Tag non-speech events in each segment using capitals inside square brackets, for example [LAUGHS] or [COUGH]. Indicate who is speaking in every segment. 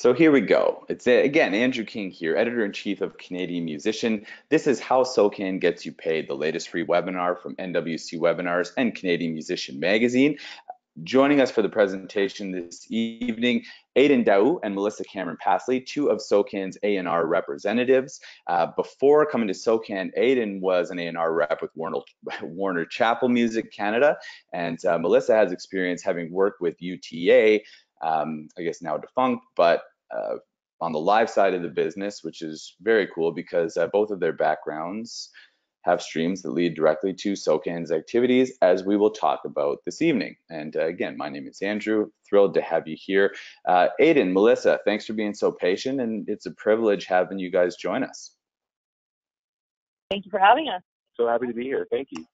Speaker 1: So here we go. It's uh, again Andrew King here, editor in chief of Canadian Musician. This is how SOCAN gets you paid, the latest free webinar from NWC Webinars and Canadian Musician Magazine. Joining us for the presentation this evening, Aidan D'Aoust and Melissa Cameron Passley, two of SOCAN's A&R representatives. Uh, before coming to SOCAN, Aidan was an A&R rep with Warner, Warner Chappell Music Canada, and uh, Melissa has experience having worked with UTA um, I guess now defunct, but uh, on the live side of the business, which is very cool because uh, both of their backgrounds have streams that lead directly to SOCAN's activities, as we will talk about this evening. And uh, again, my name is Andrew. Thrilled to have you here. Uh, Aidan, Melissa, thanks for being so patient, and it's a privilege having you guys join us.
Speaker 2: Thank you for having us.
Speaker 3: So happy to be here. Thank you.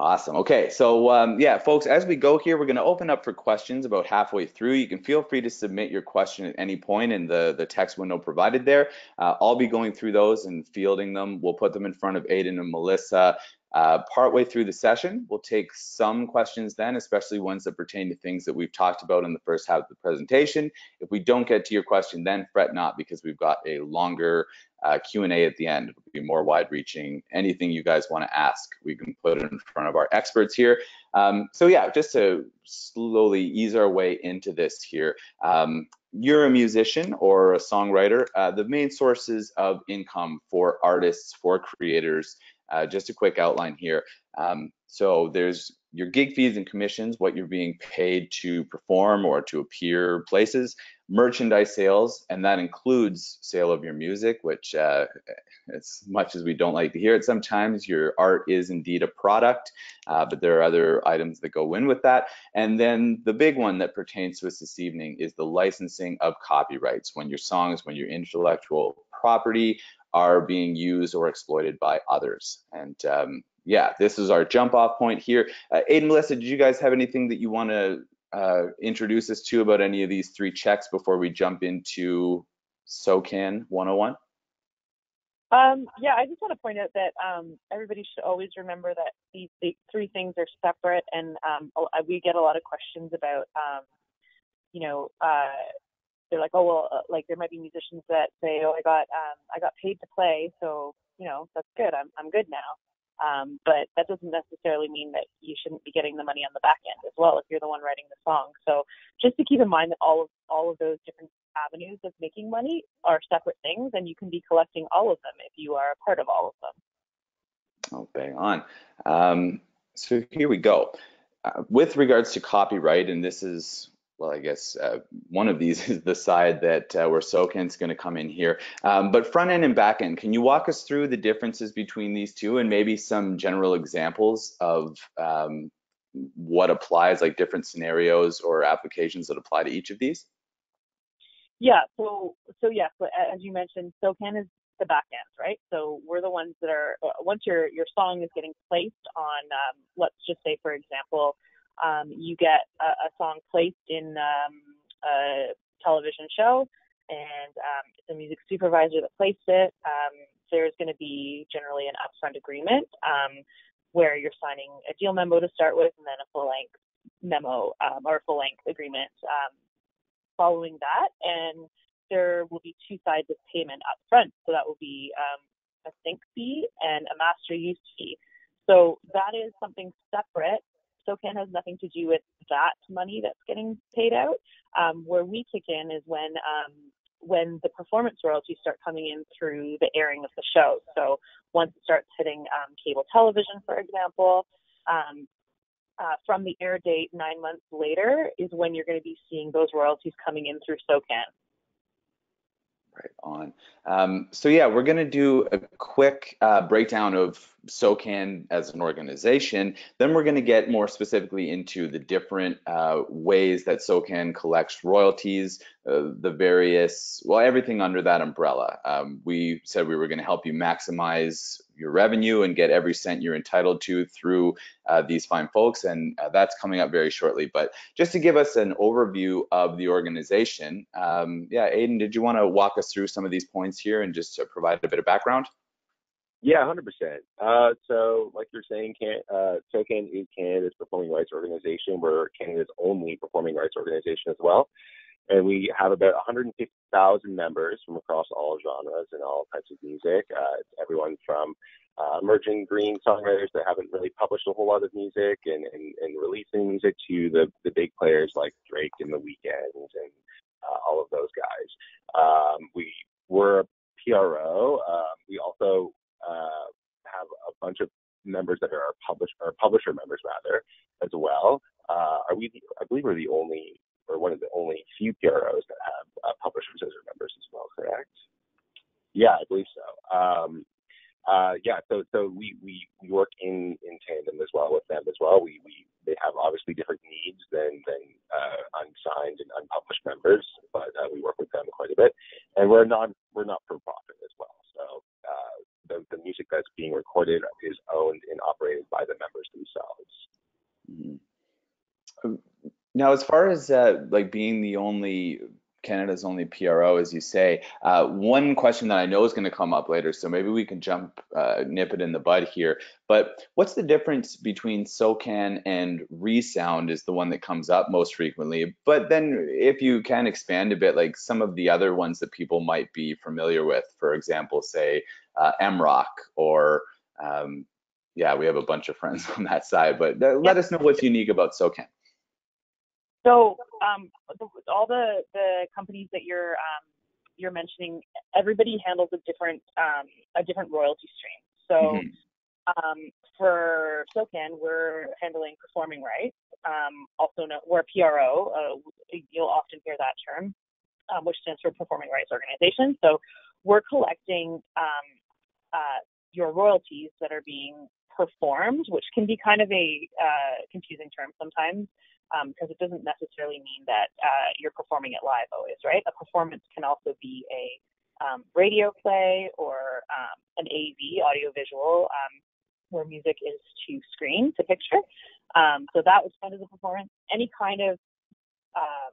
Speaker 1: Awesome. Okay, so um, yeah, folks, as we go here, we're going to open up for questions about halfway through. You can feel free to submit your question at any point in the, the text window provided there. Uh, I'll be going through those and fielding them. We'll put them in front of Aidan and Melissa uh, partway through the session. We'll take some questions then, especially ones that pertain to things that we've talked about in the first half of the presentation. If we don't get to your question, then fret not because we've got a longer uh, Q&A at the end. It'll be more wide-reaching. Anything you guys want to ask, we can put in front of our experts here. Um, so yeah, just to slowly ease our way into this here. Um, you're a musician or a songwriter. Uh, the main sources of income for artists, for creators, uh, just a quick outline here. Um, so there's your gig fees and commissions, what you're being paid to perform or to appear places, merchandise sales, and that includes sale of your music, which uh, [LAUGHS] as much as we don't like to hear it sometimes, your art is indeed a product, uh, but there are other items that go in with that. And then the big one that pertains to us this evening is the licensing of copyrights, when your songs, when your intellectual property are being used or exploited by others. And um, yeah, this is our jump off point here. Uh, Aidan, Melissa, did you guys have anything that you want to uh, introduce us to about any of these three checks before we jump into SOCAN 101?
Speaker 2: Um, yeah, I just want to point out that um, everybody should always remember that these, these three things are separate, and um, we get a lot of questions about, um, you know, uh, they're like, oh well, uh, like there might be musicians that say, oh, I got um, I got paid to play, so you know that's good. I'm I'm good now. Um, but that doesn't necessarily mean that you shouldn't be getting the money on the back end as well if you're the one writing the song. So just to keep in mind that all of all of those different avenues of making money are separate things, and you can be collecting all of them if you are a part of all of them.
Speaker 1: Oh, bang on. Um, so here we go. Uh, with regards to copyright, and this is well, I guess uh, one of these [LAUGHS] is the side that uh, where SOCAN's going to come in here. Um, but front end and back end, can you walk us through the differences between these two and maybe some general examples of um, what applies, like different scenarios or applications that apply to each of these?
Speaker 2: Yeah. So so yes, as you mentioned, SOCAN is the back end, right? So we're the ones that are uh, once your your song is getting placed on, um, let's just say, for example um, you get a, a, song placed in um, a television show, and um, it's a music supervisor that placed it. Um, there's going to be generally an upfront agreement um, where you're signing a deal memo to start with, and then a full length memo um, or full length agreement following that. And there will be two sides of payment up front. So that will be a sync fee and a master use fee. So that is something separate SOCAN has nothing to do with that money that's getting paid out. Um, where we kick in is when um, when the performance royalties start coming in through the airing of the show. So once it starts hitting um, cable television, for example, um, uh, from the air date nine months later is when you're going to be seeing those royalties coming in through SOCAN.
Speaker 1: Right on. Um, so yeah, we're going to do a quick uh, breakdown of SOCAN as an organization. Then we're going to get more specifically into the different uh, ways that SOCAN collects royalties, uh, the various, well, everything under that umbrella. Um, we said we were going to help you maximize your revenue and get every cent you're entitled to through uh, these fine folks, and uh, that's coming up very shortly. But just to give us an overview of the organization, um, yeah, Aidan, did you want to walk us through some of these points here and just provide a bit of background?
Speaker 3: Yeah, 100%. Uh, so, like you're saying, can, uh, SOCAN is Canada's performing rights organization. We're Canada's only performing rights organization as well. and we have about 150,000 members from across all genres and all types of music. Uh, it's everyone from uh, emerging green songwriters that haven't really published a whole lot of music and, and, and releasing music to the, the big players like Drake and The Weeknd and uh, all of those guys. Um, we were a PRO. Um, we also uh, have a bunch of members that are our publisher members rather as well. Uh, are we? The, I believe we're the only or one of the only few PROs that have uh, publishers as their members as well. Correct? Yeah, I believe so. Um, uh, yeah, so so we work in, in tandem as well with them as well. We, we they have obviously different needs than than uh, unsigned and unpublished members, but uh, we work with them quite a bit, and we're not we're not for profit as well. So uh, the the music that's being recorded is owned and operated by the members themselves.
Speaker 1: Mm-hmm. Now, as far as uh, like being the only Canada's only PRO, as you say. Uh, one question that I know is going to come up later, so maybe we can jump, uh, nip it in the bud here. But what's the difference between SOCAN and Resound is the one that comes up most frequently. But then if you can expand a bit, like some of the other ones that people might be familiar with, for example, say uh, MROC or um, yeah, we have a bunch of friends [LAUGHS] on that side, but uh, let us know what's unique about SOCAN.
Speaker 2: So um, all the the companies that you're um, you're mentioning, everybody handles a different um, a different royalty stream. So mm-hmm. Um, for SOCAN, we're handling performing rights. Um, also, know, we're PRO. Uh, you'll often hear that term, um, which stands for Performing Rights Organization. So we're collecting uh, your royalties that are being performed, which can be kind of a uh, confusing term sometimes because um, it doesn't necessarily mean that uh, you're performing it live always, right? A performance can also be a um, radio play or um, an AV, audio visual, um, where music is to screen, to picture. Um, so that was kind of the performance. Any kind of uh,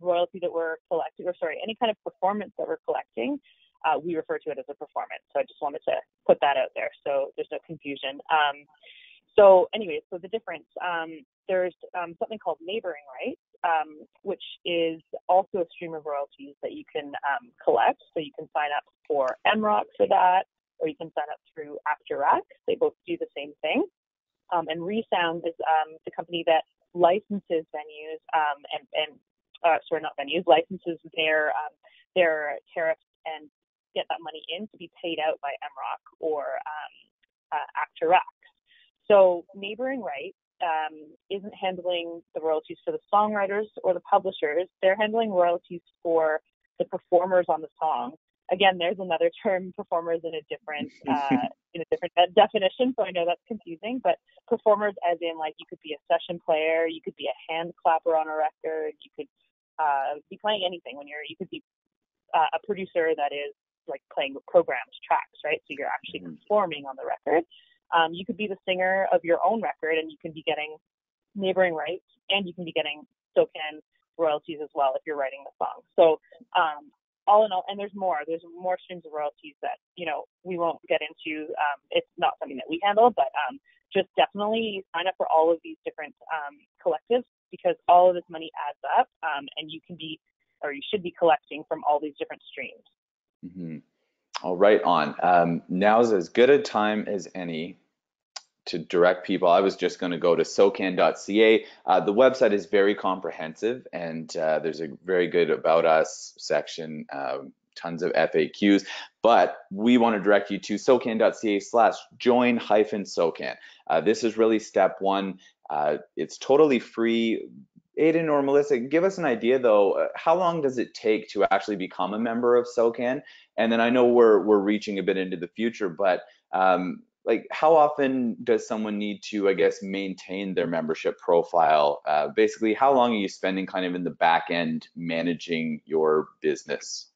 Speaker 2: royalty that we're collecting, or sorry, any kind of performance that we're collecting, uh, we refer to it as a performance. So I just wanted to put that out there so there's no confusion. Um, so, anyway, so the difference um, there's um, something called neighboring rights, um, which is also a stream of royalties that you can um, collect. So you can sign up for MROC for that, or you can sign up through ActRac. They both do the same thing. Um, and Resound is um, the company that licenses venues um, and, and uh, sorry, not venues, licenses their their tariffs and get that money in to be paid out by MROC or uh, ActRac. So neighboring rights um, isn't handling the royalties for the songwriters or the publishers. They're handling royalties for the performers on the song. Again, there's another [LAUGHS] term, performers in a different [LAUGHS] uh, in a different definition. So I know that's confusing, but performers, as in like you could be a session player, you could be a hand clapper on a record, you could uh, be playing anything. When you're, you could be uh, a producer that is like playing programmed tracks, right? So you're actually mm-hmm. performing on the record. Um, you could be the singer of your own record and you can be getting neighboring rights and you can be getting SOCAN royalties as well if you're writing the song. So um, all in all, and there's more. There's more streams of royalties that you know we won't get into. Um, it's not something that we handle, but um, just definitely sign up for all of these different um, collectives because all of this money adds up, um, and you can be or you should be collecting from all these different streams.
Speaker 1: Mm-hmm. All right, on. Um, now's as good a time as any to direct people. I was just going to go to socan.ca. Uh, the website is very comprehensive, and uh, there's a very good about us section. Um, tons of FAQs, but we want to direct you to socan.ca slash join hyphen socan. Uh, this is really step one. Uh, it's totally free. Aidan or Melissa, give us an idea though, uh, how long does it take to actually become a member of SOCAN? And then I know we're, we're reaching a bit into the future, but um, like how often does someone need to, I guess, maintain their membership profile? Uh, basically, how long are you spending kind of in the back end managing your business?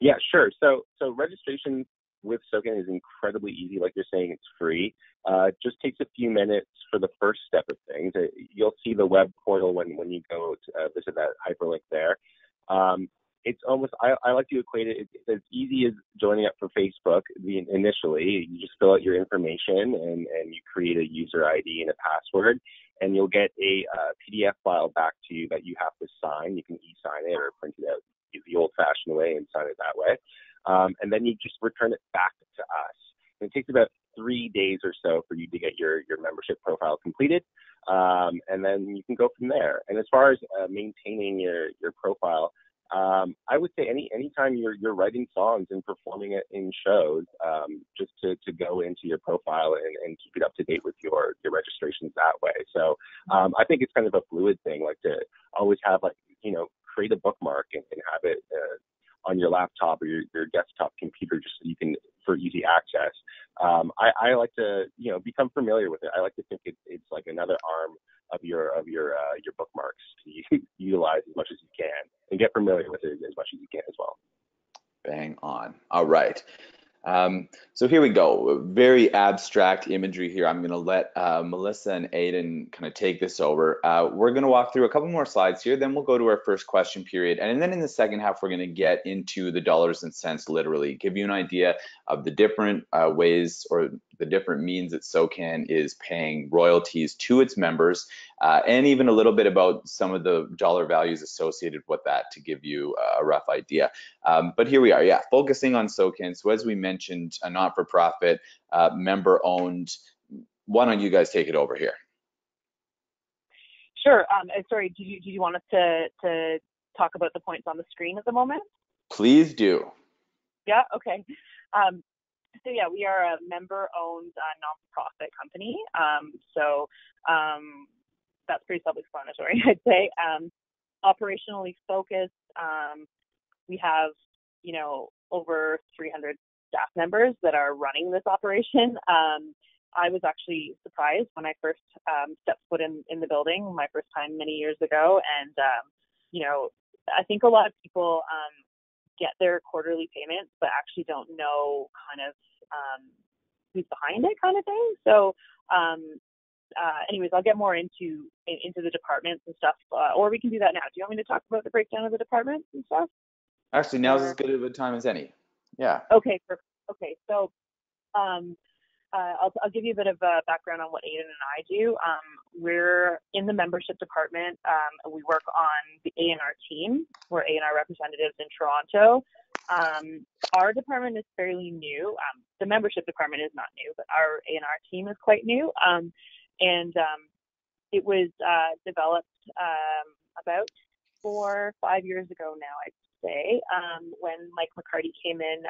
Speaker 3: Yeah, sure. So, so registration with SOCAN is incredibly easy. Like you're saying, it's free. Uh, it just takes a few minutes for the first step of things. You'll see the web portal when, when you go to uh, visit that hyperlink there. Um, it's almost I, I like to equate it. It's, as easy as joining up for Facebook. The, initially, you just fill out your information and and you create a user ID and a password, and you'll get a uh, PDF file back to you that you have to sign. You can e-sign it or print it out the old-fashioned way and sign it that way, um, and then you just return it back to us. And it takes about three days or so for you to get your your membership profile completed, um, and then you can go from there. And as far as uh, maintaining your your profile um, I would say any anytime you're you're writing songs and performing it in shows, um, just to, to go into your profile and, and keep it up to date with your your registrations that way. So um, I think it's kind of a fluid thing, like to always have like you know create a bookmark and, and have it uh, on your laptop or your, your desktop computer just so you can for easy access. Um, I, I like to you know become familiar with it. I like to think it, it's like another arm of your of your uh, your bookmarks to [LAUGHS] utilize as much as you can and get familiar with it as much as you can as well.
Speaker 1: Bang on. All right. Um, so here we go. Very abstract imagery here. I'm going to let uh, Melissa and Aidan kind of take this over. Uh, we're going to walk through a couple more slides here, then we'll go to our first question period. And then in the second half, we're going to get into the dollars and cents literally, give you an idea of the different uh, ways or the different means that SOCAN is paying royalties to its members, uh, and even a little bit about some of the dollar values associated with that to give you a rough idea. Um, but here we are, yeah, focusing on SOCAN. So as we mentioned, a not-for-profit, uh, member-owned. Why don't you guys take it over here?
Speaker 2: Sure. Um, sorry, did you, do you want us to, to talk about the points on the screen at the moment?
Speaker 1: Please do.
Speaker 2: Yeah, okay. Um, so yeah, we are a member-owned uh, nonprofit company. Um, so um, that's pretty self-explanatory, [LAUGHS] I'd say. Um, operationally focused. Um, we have, you know, over 300 staff members that are running this operation. Um, I was actually surprised when I first um, stepped foot in, in the building, my first time many years ago. And, you know, I think a lot of people get their quarterly payments, but actually don't know kind of um, who's behind it, kind of thing. So, um, uh, anyways, I'll get more into into the departments and stuff, uh, or we can do that now. Do you want me to talk about the breakdown of the departments and stuff?
Speaker 1: Actually, now's as good of a time as any. Yeah.
Speaker 2: Okay. Perfect. Okay. So, um, uh, I'll, I'll, give you a bit of a background on what Aidan and I do. Um, we're in the membership department. Um, we work on the A&R team. We're A&R representatives in Toronto. Um, our department is fairly new. Um, the membership department is not new, but our A&R team is quite new. Um, and um, it was uh, developed about four, five years ago now, I'd say, when Mike McCarty came in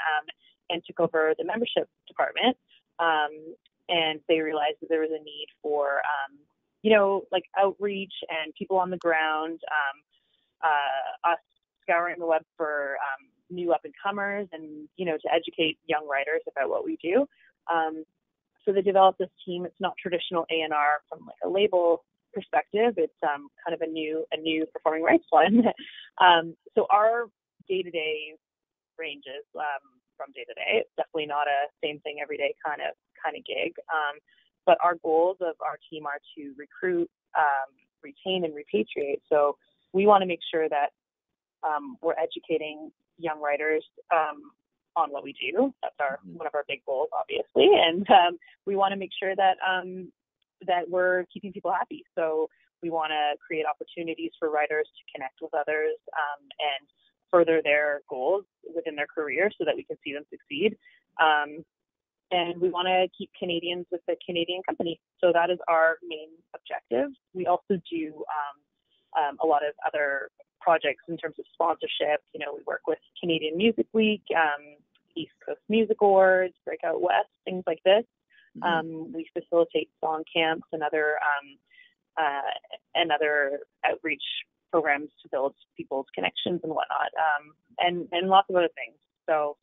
Speaker 2: and took over the membership department um, and they realized that there was a need for um, you know like outreach and people on the ground um, uh, us scouring the web for um, new up and comers and you know to educate young writers about what we do. Um, so they developed this team. It's not traditional a&r from like a label perspective. It's um, kind of a new a new performing rights one. [LAUGHS] Um, so our day-to-day ranges um, from day to day. It's definitely not a same thing every day kind of kind of gig. Um, but our goals of our team are to recruit, um, retain, and repatriate. So we want to make sure that um, we're educating young writers um, on what we do. That's our mm-hmm. one of our big goals, obviously, and um, we want to make sure that um, that we're keeping people happy. So we want to create opportunities for writers to connect with others and further their goals within their career so that we can see them succeed. Um, and we want to keep Canadians with the Canadian company. So that is our main objective. We also do um, um, a lot of other projects in terms of sponsorship. You know, we work with Canadian Music Week, um, East Coast Music Awards, Breakout West, things like this. Mm-hmm. Um, we facilitate song camps and other um, uh, and other outreach programs to build people's connections and whatnot, um, and and lots of other things. So.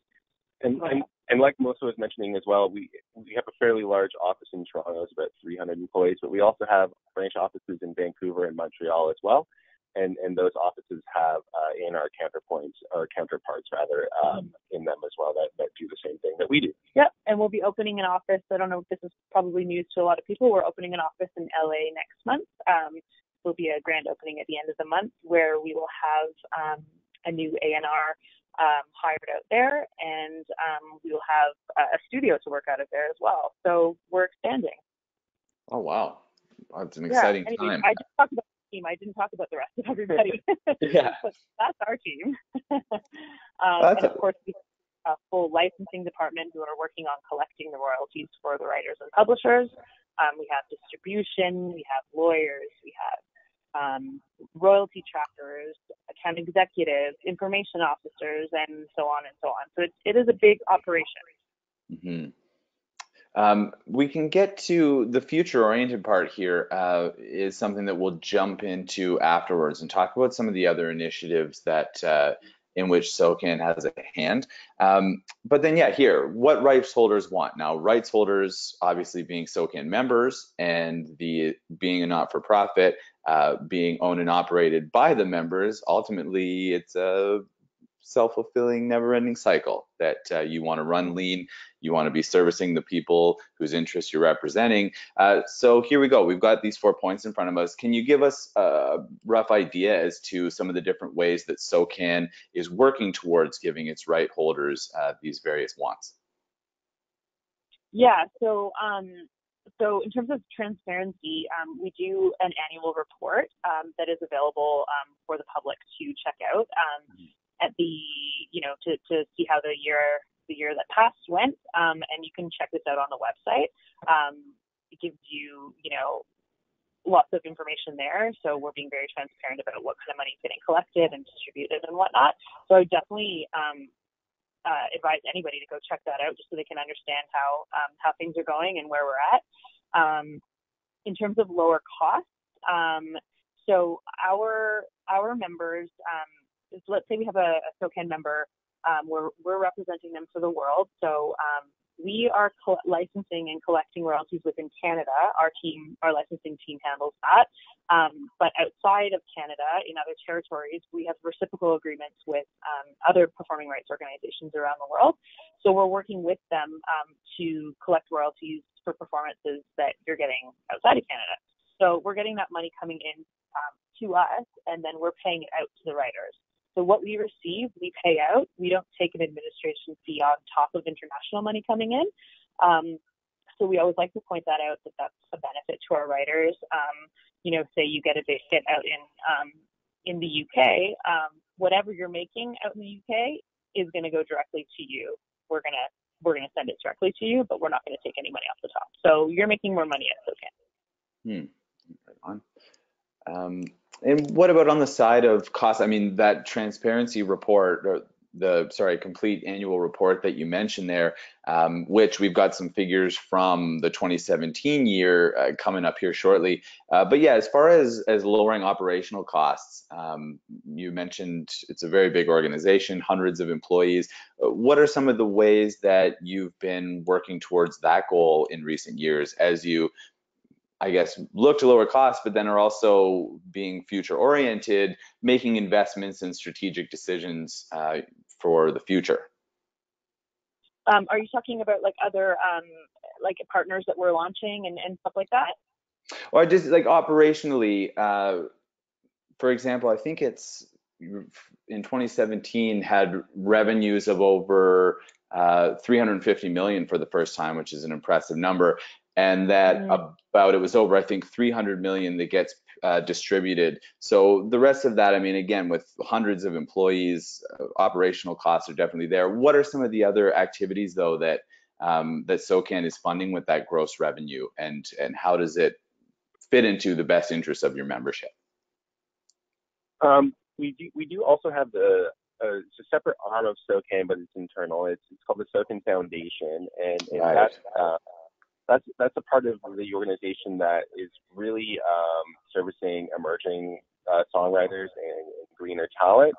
Speaker 3: And, and, and like Melissa was mentioning as well, we we have a fairly large office in Toronto, it's about 300 employees, but we also have branch offices in Vancouver and Montreal as well, and and those offices have uh, in our counterpoints or counterparts rather um, in them as well that that do the same thing that we do.
Speaker 2: Yep, and we'll be opening an office. I don't know if this is probably news to a lot of people. We're opening an office in LA next month. Um, will be a grand opening at the end of the month where we will have um, a new A&R um, hired out there, and um, we will have a studio to work out of there as well. So we're expanding.
Speaker 1: Oh wow, that's an exciting
Speaker 2: yeah, anyway,
Speaker 1: time.
Speaker 2: I just talked about the team. I didn't talk about the rest of everybody. [LAUGHS] [LAUGHS]
Speaker 1: yeah,
Speaker 2: that's our team. [LAUGHS] um, that's and of course, we have a full licensing department who are working on collecting the royalties for the writers and publishers. Um, we have distribution, we have lawyers, we have um, royalty trackers, account executives, information officers, and so on and so on. So it, it is a big operation.
Speaker 1: Mm-hmm. Um, we can get to the future oriented part here uh, is something that we'll jump into afterwards and talk about some of the other initiatives that uh, in which SOCAN has a hand. Um, but then, yeah, here, what rights holders want. Now, rights holders, obviously being SOCAN members and the being a not-for-profit, uh, being owned and operated by the members, ultimately it's a self-fulfilling never-ending cycle that uh, you want to run lean you want to be servicing the people whose interests you're representing. Uh, so here we go we've got these four points in front of us. Can you give us a rough idea as to some of the different ways that socan is working towards giving its right holders uh, these various wants?
Speaker 2: Yeah so um, so in terms of transparency, um, we do an annual report um, that is available um, for the public to check out. Um, mm-hmm at the you know to to see how the year the year that passed went. Um, and you can check this out on the website. Um, it gives you you know lots of information there. So we're being very transparent about what kind of money is getting collected and distributed and whatnot. So I definitely um, uh, advise anybody to go check that out just so they can understand how um, how things are going and where we're at. Um, in terms of lower costs, um, so our our members um, let's say we have a, a SOCAN member, um, we're, we're representing them for the world. So um, we are co- licensing and collecting royalties within Canada. Our team, our licensing team handles that. Um, but outside of Canada, in other territories, we have reciprocal agreements with um, other performing rights organizations around the world. So we're working with them um, to collect royalties for performances that you're getting outside of Canada. So we're getting that money coming in um, to us, and then we're paying it out to the writers. So what we receive, we pay out. We don't take an administration fee on top of international money coming in. Um, so we always like to point that out that that's a benefit to our writers. Um, you know, say you get a big hit out in um, in the UK, um, whatever you're making out in the UK is going to go directly to you. We're gonna we're gonna send it directly to you, but we're not going to take any money off the top. So you're making more money at SOCAN.
Speaker 1: Hmm. Right on. And what about on the side of cost? I mean, that transparency report, or the sorry, complete annual report that you mentioned there, um, which we've got some figures from the 2017 year uh, coming up here shortly. Uh, but yeah, as far as as lowering operational costs, um, you mentioned it's a very big organization, hundreds of employees. Uh, what are some of the ways that you've been working towards that goal in recent years as you I guess, look to lower costs, but then are also being future oriented, making investments and strategic decisions uh, for the future.
Speaker 2: Um, are you talking about like other um, like partners that we're launching and, and stuff like that?
Speaker 1: Or just like operationally, uh, for example, I think it's in 2017 had revenues of over uh, 350 million for the first time, which is an impressive number and that mm. about it was over I think 300 million that gets uh, distributed. So the rest of that, I mean, again, with hundreds of employees, uh, operational costs are definitely there. What are some of the other activities though that um, that SOCAN is funding with that gross revenue, and and how does it fit into the best interest of your membership?
Speaker 3: Um, we do we do also have the uh, it's a separate arm of SOCAN, but it's internal. It's, it's called the SOCAN Foundation, and, and right. that uh, that's that's a part of the organization that is really um, servicing emerging uh, songwriters and, greener talent.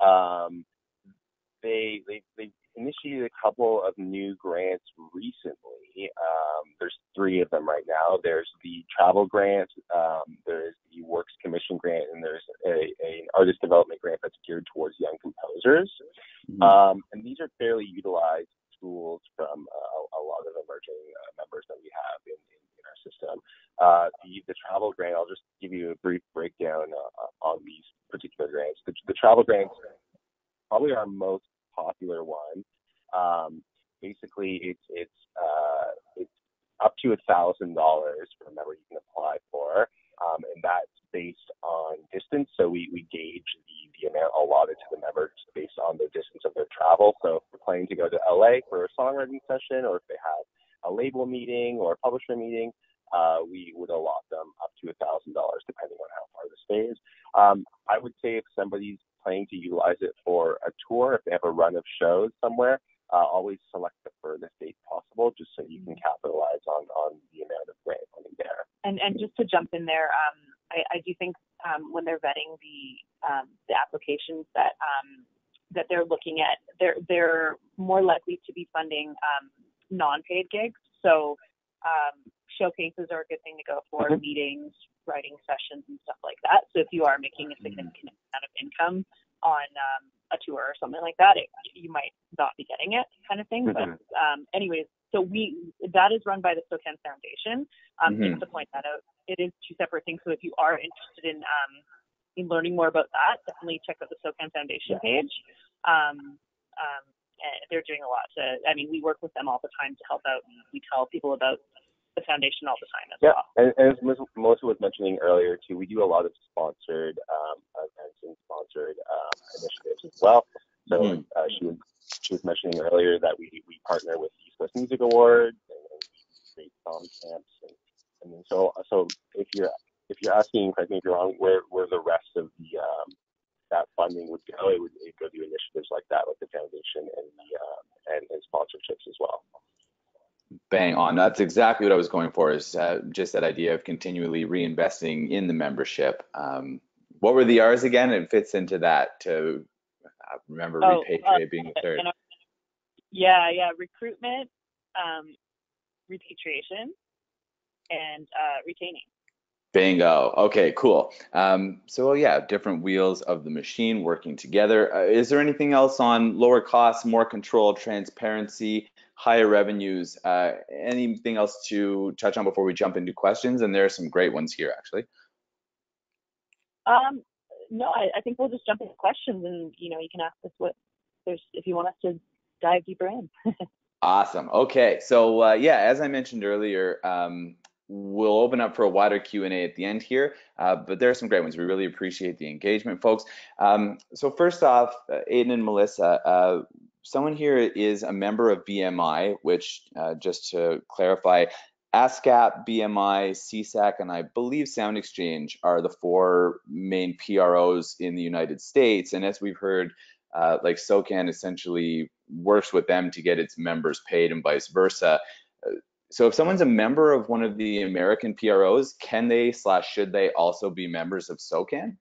Speaker 3: Um, they they they initiated a couple of new grants recently. Um, there's three of them right now. There's the travel grant, um, there's the works commission grant, and there's a, a, an artist development grant that's geared towards young composers. Mm-hmm. Um, and these are fairly utilized tools from uh, a lot of emerging uh, members that we have in, in, in our system. Uh, the, the travel grant, I'll just give you a brief breakdown uh, on these particular grants. The, the travel grants probably our most popular one. Um, basically, it's it's uh, it's up to a thousand dollars for a member you can apply for, um, and that's based on distance. So we, we gauge the, the amount allotted to the members based on the distance of their travel. So if they're planning to go to LA for a songwriting session, or if they have a label meeting or a publisher meeting, uh, we would allot them up to a thousand dollars depending on how far the stay is. Um, I would say if somebody's planning to utilize it for a tour, if they have a run of shows somewhere, uh, always select the furthest date possible, just so you can capitalize on on the amount of grant money there.
Speaker 2: And and just to jump in there, um, I, I do think um, when they're vetting the um, the applications that that they're looking at, they're they're more likely to be funding um, non-paid gigs. So um, showcases are a good thing to go for, mm-hmm. meetings, writing sessions, and stuff like that. So if you are making a mm-hmm. significant mm-hmm. amount of income on um, a tour or something like that, it, you might not be getting it, kind of thing. Mm-hmm. But um, anyways, so we that is run by the SOCAN Foundation. Um, mm-hmm. Just to point that out, it is two separate things. So if you are interested in um, in learning more about that, definitely check out the SOCAN Foundation page. Um, um, they're doing a lot to. I mean, we work with them all the time to help out, and we tell people about the foundation all the time as
Speaker 3: yeah.
Speaker 2: well.
Speaker 3: And, and as Melissa was mentioning earlier too, we do a lot of sponsored um, events and sponsored um, initiatives as well. So mm-hmm. uh, she was she was mentioning earlier that we we partner with East Coast Music Awards and, and we create song camps and and so so if you're if you're asking, correct me if you're wrong, where where the rest of the um, that funding would go, it would it go to initiatives like that, like the foundation and the um, and, and sponsorships as well.
Speaker 1: Bang on. That's exactly what I was going for. Is uh, just that idea of continually reinvesting in the membership. Um, what were the R's again? It fits into that. To uh, remember, oh, repatriate uh, being the third.
Speaker 2: Yeah, yeah. Recruitment, um, repatriation, and uh, retaining.
Speaker 1: Bingo. Okay, cool. Um, so yeah, different wheels of the machine working together. Uh, is there anything else on lower costs, more control, transparency, higher revenues? Uh, anything else to touch on before we jump into questions? And there are some great ones here, actually.
Speaker 2: Um, no, I, I think we'll just jump into questions, and you know, you can ask us what there's if you want us to dive deeper in. [LAUGHS]
Speaker 1: awesome. Okay, so uh, yeah, as I mentioned earlier. Um, we'll open up for a wider Q&A at the end here, uh, but there are some great ones. We really appreciate the engagement, folks. Um, so first off, uh, Aidan and Melissa, uh, someone here is a member of BMI, which uh, just to clarify, ASCAP, BMI, SESAC, and I believe Sound Exchange are the four main PROs in the United States. And as we've heard, uh, like SOCAN essentially works with them to get its members paid and vice versa. So if someone's a member of one of the American PROs, can they slash should they also be members of SOCAN?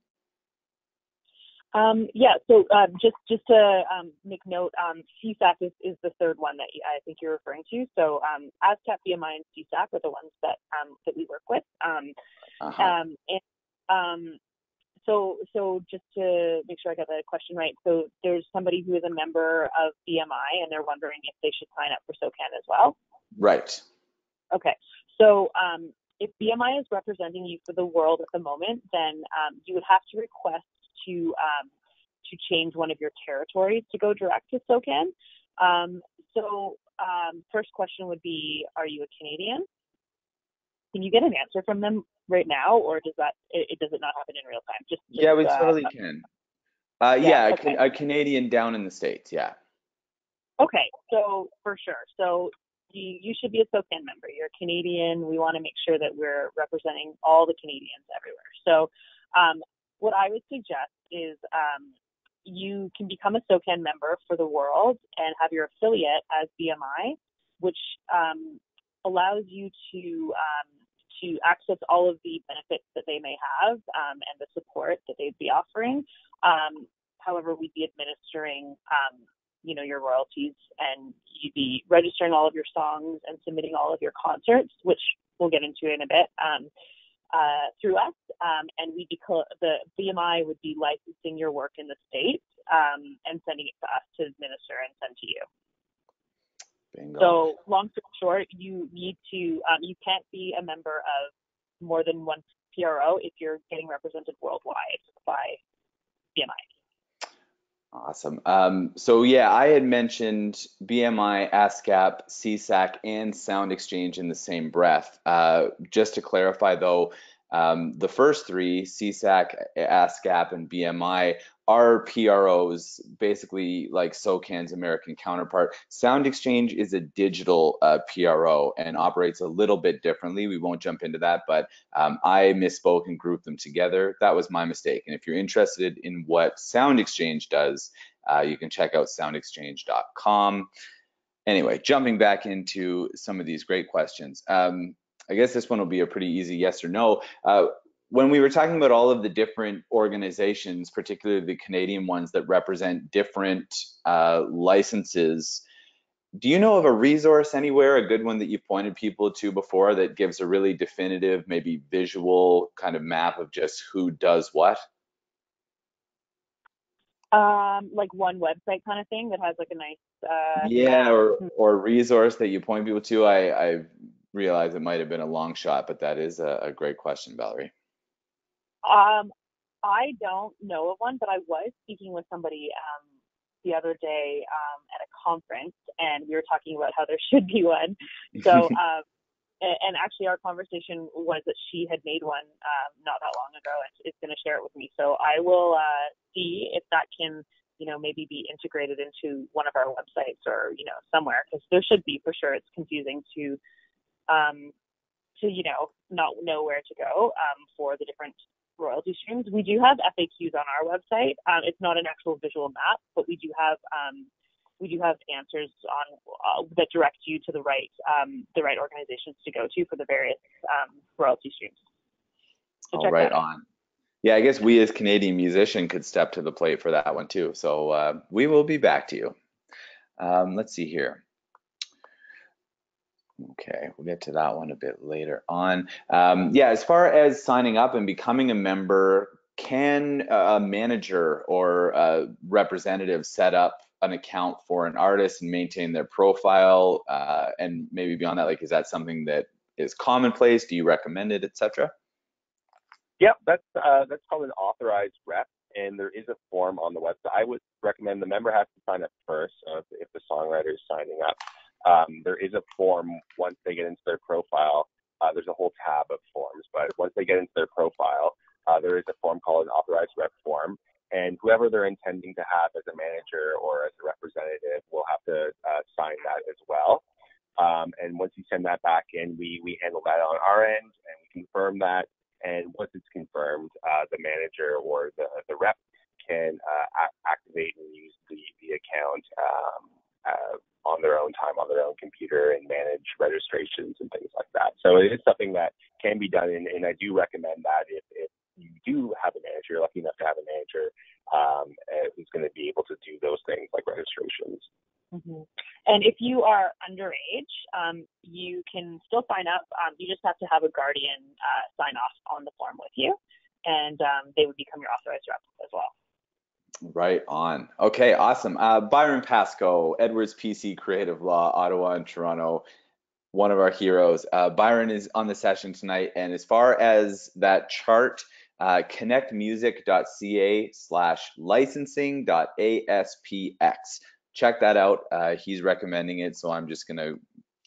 Speaker 2: Um, yeah, so uh, just just to um, make note, um, SESAC is, is the third one that I think you're referring to. So um, ASCAP, BMI, and SESAC are the ones that um, that we work with. Um, uh-huh. um, and um, so so just to make sure I got the question right, so there's somebody who is a member of BMI and they're wondering if they should sign up for SOCAN as well.
Speaker 1: Right.
Speaker 2: Okay. So um, if BMI is representing you for the world at the moment, then um, you would have to request to um, to change one of your territories to go direct to SOCAN. Um, so um, first question would be, are you a Canadian? Can you get an answer from them right now, or does that it, it does it not happen in real time?
Speaker 1: Just, just yeah, we uh, totally can. Uh, yeah, yeah okay. a, a Canadian down in the states. Yeah.
Speaker 2: Okay, so for sure. So you, you should be a SOCAN member. You're a Canadian. We want to make sure that we're representing all the Canadians everywhere. So, um, what I would suggest is um, you can become a SOCAN member for the world and have your affiliate as BMI, which um, allows you to um, to access all of the benefits that they may have um, and the support that they'd be offering. Um, however, we'd be administering you know, your royalties and you'd be registering all of your songs and submitting all of your concerts, which we'll get into in a bit, um, uh, through us. Um, and we'd be, the BMI would be licensing your work in the States um, and sending it to us to administer and send to you. Bingo. So long story short, you need to, um, you can't be a member of more than one PRO if you're getting represented worldwide by BMI.
Speaker 1: Awesome. Um, so yeah, I had mentioned BMI, ASCAP, SESAC, and Sound Exchange in the same breath. Uh, just to clarify though, um, the first three, SESAC, ASCAP, and BMI, are PROs, basically like SOCAN's American counterpart. Sound Exchange is a digital uh, PRO and operates a little bit differently. We won't jump into that, but um, I misspoke and grouped them together. That was my mistake. And if you're interested in what Sound Exchange does, uh, you can check out soundexchange.com. Anyway, jumping back into some of these great questions. Um, I guess this one will be a pretty easy yes or no. Uh, when we were talking about all of the different organizations, particularly the Canadian ones that represent different uh, licenses, do you know of a resource anywhere, a good one that you've pointed people to before that gives a really definitive, maybe visual kind of map of just who does what?
Speaker 2: Um, like one website kind of thing that has like a nice. Uh,
Speaker 1: yeah, or or resource that you point people to. I I realize it might have been a long shot, but that is a, a great question, Valerie.
Speaker 2: Um, I don't know of one, but I was speaking with somebody um, the other day um, at a conference, and we were talking about how there [LAUGHS] should be one. So, [LAUGHS] um, and actually, our conversation was that she had made one um, not that long ago, and is going to share it with me. So I will uh, see if that can, you know, maybe be integrated into one of our websites or you know somewhere, because there should be for sure. It's confusing to um, to you know not know where to go um, for the different royalty streams. We do have FAQs on our website. Um, it's not an actual visual map, but we do have um, we do have answers on uh, that direct you to the right um, the right organizations to go to for the various um, royalty streams.
Speaker 1: So All right on. Yeah, I guess we as Canadian musician could step to the plate for that one too. So uh, we will be back to you. Um, let's see here. Okay, we'll get to that one a bit later on. Um, yeah, as far as signing up and becoming a member, can a manager or a representative set up an account for an artist and maintain their profile? Uh, and maybe beyond that, like, is that something that is commonplace? Do you recommend it, etc.?
Speaker 3: Yep, that's uh, that's called an authorized rep, and there is a form on the website. I would recommend the member has to sign up first. If, if the songwriter is signing up, um, there is a form once they get into their profile. Uh, there's a whole tab of forms, but once they get into their profile, uh, there is a form called an authorized rep form. And whoever they're intending to have as a manager or as a representative will have to uh, sign that as well. Um, and once you send that back in, we, we handle that on our end and we confirm that. And once it's confirmed, uh, the manager or the, the rep can uh, activate and use the, the account um, uh, on their own time on their own computer and manage registrations and things like that. So it is something that can be done, and, and I do recommend that if, if you do have a manager, lucky enough to have a manager um, uh, who's going to be able to do those things like registrations.
Speaker 2: Mm-hmm. And if you are underage, um, you can still sign up. Um, you just have to have a guardian uh, sign off on the form with you, and um, they would become your authorized rep as well.
Speaker 1: Right on. Okay, awesome. Uh, Byron Pascoe, Edwards PC Creative Law, Ottawa and Toronto, one of our heroes. Uh, Byron is on the session tonight, and as far as that chart, uh, connectmusic.ca slash licensing.aspx. Check that out. Uh, he's recommending it, so I'm just going to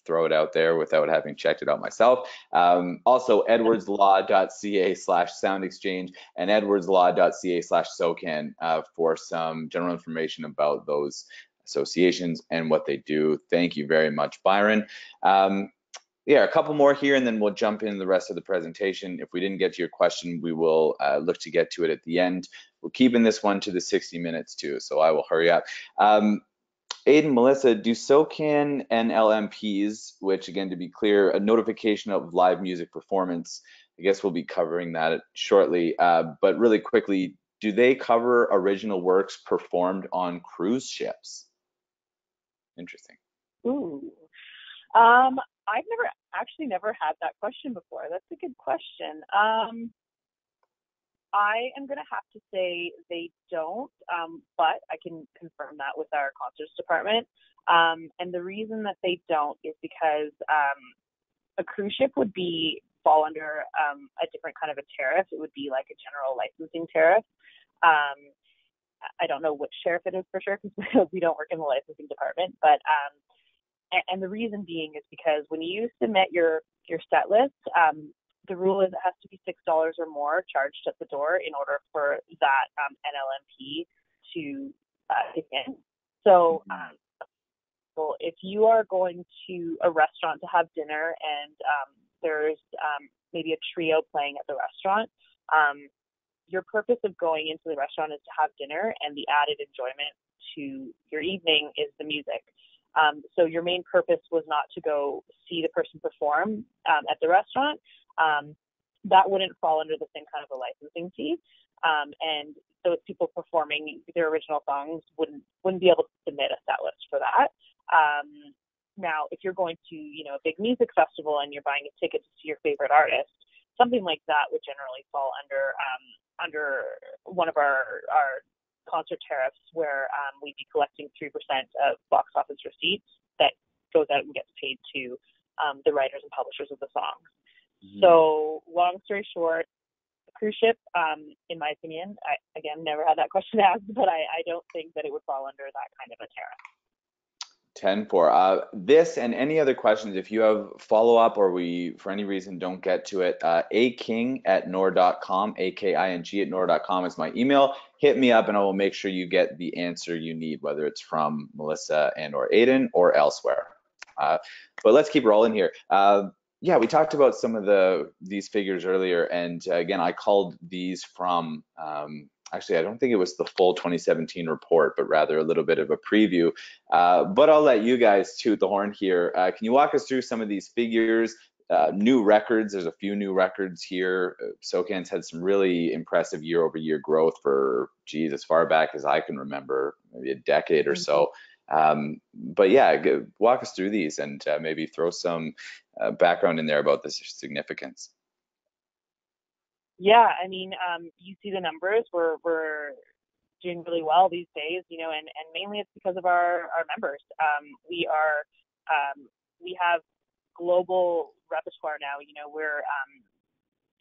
Speaker 1: throw it out there without having checked it out myself. Um, also, edwardslaw.ca slash sound exchange and edwardslaw.ca slash SOCAN uh, for some general information about those associations and what they do. Thank you very much, Byron. Um, yeah, a couple more here, and then we'll jump into the rest of the presentation. If we didn't get to your question, we will uh, look to get to it at the end. We're keeping this one to the 60 minutes too, so I will hurry up. Um, Aidan, Melissa, do SOCAN and LMPs, which again, to be clear, a notification of live music performance. I guess we'll be covering that shortly. Uh, but really quickly, do they cover original works performed on cruise ships? Interesting.
Speaker 2: Ooh. Um, I've never actually never had that question before. That's a good question. Um, I am going to have to say they don't, um, but I can confirm that with our concerts department. Um, and the reason that they don't is because um, a cruise ship would be fall under um, a different kind of a tariff. It would be like a general licensing tariff. Um, I don't know which tariff it is for sure because [LAUGHS] we don't work in the licensing department. But um, and, the reason being is because when you submit your your set list, um, the rule is it has to be six dollars or more charged at the door in order for that um, NLMP to uh, kick in. So, mm-hmm. um, so if you are going to a restaurant to have dinner and um, there's um, maybe a trio playing at the restaurant, um, your purpose of going into the restaurant is to have dinner, and the added enjoyment to your evening is the music. Um, so your main purpose was not to go see the person perform um, at the restaurant. Um, that wouldn't fall under the same kind of a licensing fee. Um, and those people performing their original songs wouldn't wouldn't be able to submit a set list for that. Um, now, if you're going to you know a big music festival and you're buying a ticket to see your favorite artist, something like that would generally fall under um, under one of our our concert tariffs where um, we'd be collecting 3% of box office receipts that goes out and gets paid to um, the writers and publishers of the songs. Mm-hmm. So, long story short, cruise ship, um, in my opinion, I again never had that [LAUGHS] question asked, but I, I don't think that it would fall under that kind of a tariff.
Speaker 1: 10 for uh, this and any other questions if you have follow up or we for any reason don't get to it uh, aking at nor.com a-k-i-n-g at nor.com is my email hit me up and i will make sure you get the answer you need whether it's from melissa and or aidan or elsewhere uh, but let's keep rolling here uh, yeah we talked about some of the these figures earlier and uh, again i called these from um, actually, I don't think it was the full 2017 report, but rather a little bit of a preview. Uh, but I'll let you guys toot the horn here. Uh, can you walk us through some of these figures? Uh, new records, there's a few new records here. Uh, SOCAN's had some really impressive year over year growth for, geez, as far back as I can remember, maybe a decade or so. Mm-hmm. Um, but yeah, walk us through these and uh, maybe throw some uh, background in there about the significance.
Speaker 2: Yeah, I mean, um, you see the numbers. We're we're doing really well these days, you know, and and mainly it's because of our our members. Um, we are um, we have global repertoire now. You know, we're um,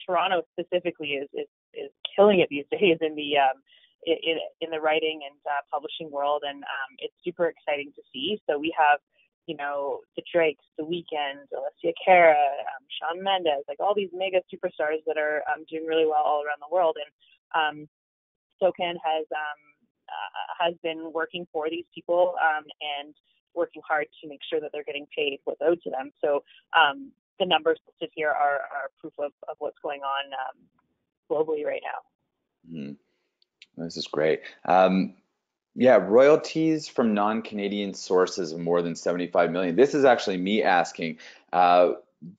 Speaker 2: Toronto specifically is is is killing it these days in the um, in, in the writing and uh, publishing world, and um, it's super exciting to see. So we have you know, the Drakes, The Weeknd, Alessia Cara, um, Shawn Mendes, like all these mega superstars that are um, doing really well all around the world. And um, SOCAN has um, uh, has been working for these people um, and working hard to make sure that they're getting paid what's owed to them. So um, the numbers listed here are, are proof of, of what's going on um, globally right now.
Speaker 1: Mm. This is great. Um, yeah, royalties from non-Canadian sources of more than 75 million. This is actually me asking, uh,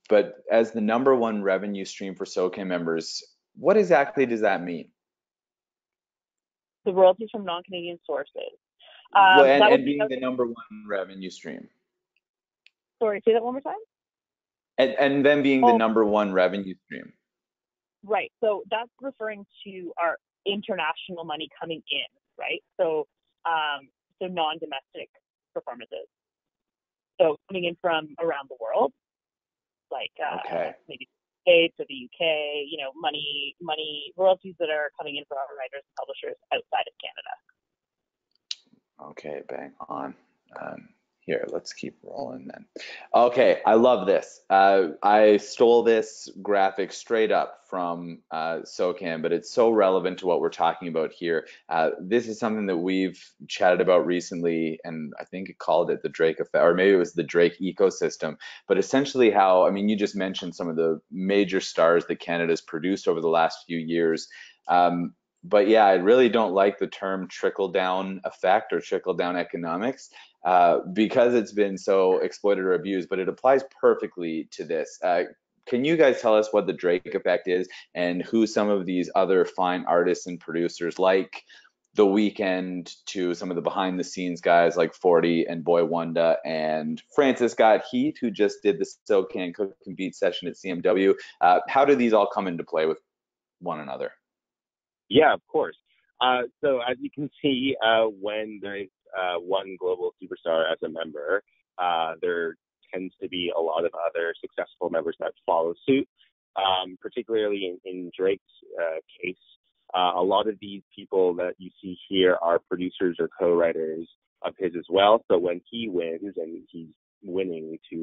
Speaker 1: but as the number one revenue stream for SOCAN members, what exactly does that mean?
Speaker 2: The royalties from non-Canadian sources.
Speaker 1: Um, well, and, and being the number one revenue stream.
Speaker 2: Sorry, say that one more time.
Speaker 1: And, and then being oh. the number one revenue stream.
Speaker 2: Right. So that's referring to our international money coming in, right? So um, so non-domestic performances. So coming in from around the world, like uh, okay. maybe States or the UK, you know, money, money royalties that are coming in for our writers and publishers outside of
Speaker 1: Canada. Okay, bang on. Um, here, let's keep rolling then. Okay, I love this. Uh, I stole this graphic straight up from uh, SOCAN, but it's so relevant to what we're talking about here. Uh, this is something that we've chatted about recently, and I think it called it the Drake effect, or maybe it was the Drake ecosystem. But essentially, how I mean, you just mentioned some of the major stars that Canada's produced over the last few years. Um, but yeah, I really don't like the term trickle down effect or trickle down economics uh, because it's been so exploited or abused, but it applies perfectly to this. Uh, can you guys tell us what the Drake effect is and who some of these other fine artists and producers like The Weeknd to some of the behind the scenes guys like 40 and Boi-1da and Francis Scott Heath, who just did the SOCAN Cook and Beat session at CMW. Uh, how do these all come into play with one another?
Speaker 3: Yeah, of course. Uh, so as you can see, uh, when there's uh, one global superstar as a member, uh, there tends to be a lot of other successful members that follow suit. Um, particularly in, in Drake's uh, case, Uh, a lot of these people that you see here are producers or co-writers of his as well. So when he wins and he's winning to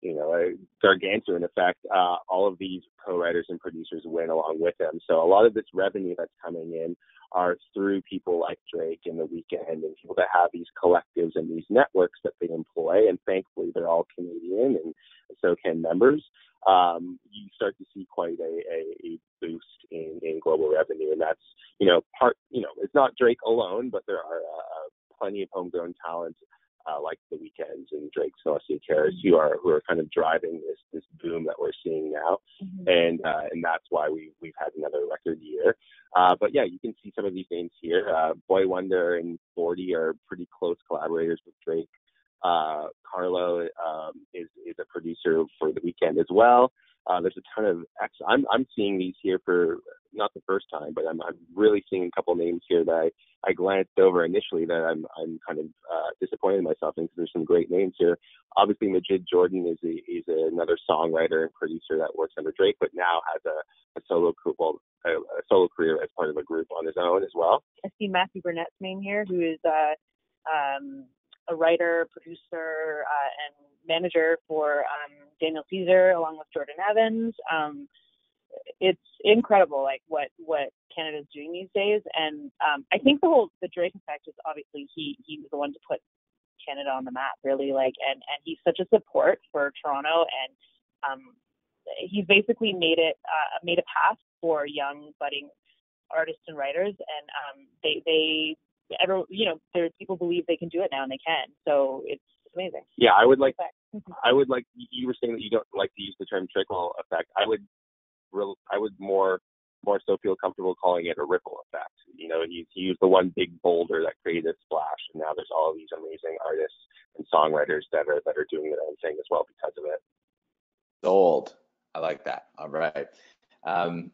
Speaker 3: you know gargantuan effect, uh, all of these co-writers and producers win along with him. So a lot of this revenue that's coming in are through people like Drake and The Weeknd and people that have these collectives and these networks that they employ. And thankfully, they're all Canadian and SOCAN members. Um, you start to see quite a, a, a boost in, in global revenue, and that's you know part you know it's not Drake alone, but there are uh, plenty of homegrown talent uh, like the Weeknds and Drake, Alessia Caras, who are who are kind of driving this this boom that we're seeing now, mm-hmm. and uh, and that's why we we've had another record year. Uh, but yeah, you can see some of these names here. Uh, Boi-1da and 40 are pretty close collaborators with Drake. Uh, Carlo um, is is a producer for the Weeknd as well. Uh, there's a ton of ex- I'm I'm seeing these here for not the first time, but I'm I'm really seeing a couple names here that I I glanced over initially that I'm I'm kind of uh, disappointed in myself in because there's some great names here. Obviously, Majid Jordan is a, is another songwriter and producer that works under Drake, but now has a, a solo well, a, a solo career as part of a group on his own as well.
Speaker 2: I see Matthew Burnett's name here, who is uh, um, a writer, producer, uh, and manager for um, Daniel Caesar, along with Jordan Evans. Um, it's incredible like what what Canada's doing these days. And um I think the whole the Drake effect is obviously he he was the one to put Canada on the map really like and and he's such a support for Toronto. And um he's basically made it uh made a path for young budding artists and writers. And um they they ever you know there people believe they can do it now and they can. So it's amazing.
Speaker 3: Yeah i would like i would like you were saying that you don't like to use the term trickle effect. I would real, I would more more so feel comfortable calling it a ripple effect. You know, he, he used the one big boulder that created splash, and now there's all these amazing artists and songwriters that are that are doing their own thing as well because of it.
Speaker 1: Sold. I like that. All right. Um,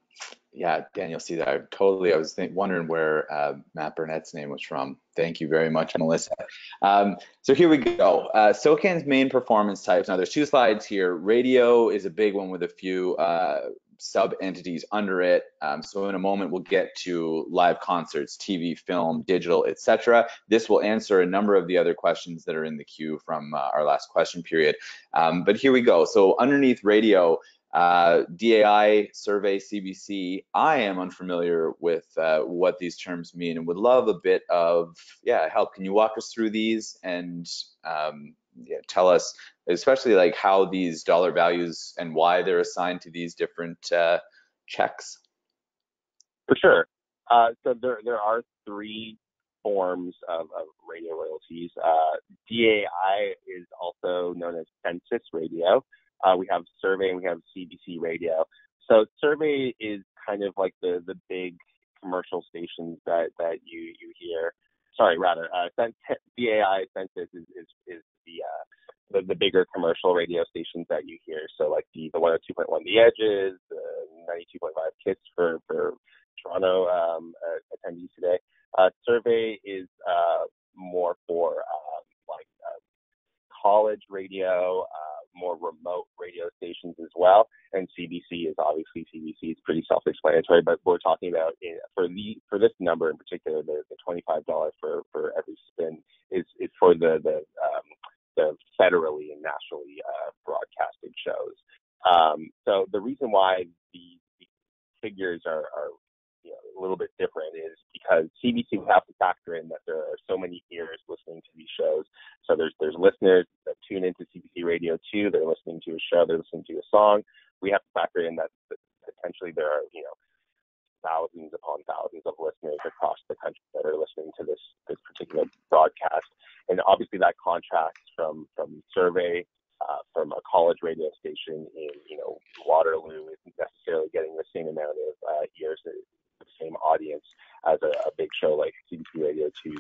Speaker 1: yeah, Daniel Caesar. I totally, I was think, wondering where uh, Matt Burnett's name was from. Thank you very much, Melissa. Um, so here we go. Uh, SOCAN's main performance types. Now there's two slides here. Radio is a big one with a few uh, sub entities under it. Um, so in a moment, we'll get to live concerts, TV, film, digital, etc. This will answer a number of the other questions that are in the queue from uh, our last question period. Um, but here we go. So underneath radio, uh, DAI, survey, CBC, I am unfamiliar with uh, what these terms mean and would love a bit of, yeah, help. Can you walk us through these and um, tell us, especially like how these dollar values and why they're assigned to these different uh, checks?
Speaker 3: For sure. Uh, so there, there are three forms of, of radio royalties. Uh, DAI is also known as census radio. Uh, we have survey and we have CBC radio. So survey is kind of like the, the big commercial stations that, that you, you hear. Sorry, rather, uh, [LAUGHS] DAI census is, is, is the, uh, the, the bigger commercial radio stations that you hear. So like the, the 102.1 The Edges, the 92.5 KISS for, for Toronto um, uh, attendees today. Uh, survey is uh, more for um, like uh, college radio, uh, more remote radio stations as well. And CBC is obviously CBC is pretty self-explanatory, but we're talking about in, for the for this number in particular, the, the twenty-five dollars for for every spin is is for the the um, the federally and nationally uh, broadcasted shows. Um, so the reason why the, the figures are, are you know, a little bit different is because CBC would have to factor in that there are so many ears listening to these shows. So there's there's listeners that tune into CBC Radio too. They're listening to a show. They're listening to a song. We have to factor in that, that potentially there are you know thousands upon thousands of listeners across the country that are listening to this this particular broadcast. And obviously that contrasts from from survey uh, from a college radio station in you know Waterloo isn't necessarily getting the same amount of uh, ears, the same audience as a, a big show like CBC Radio 2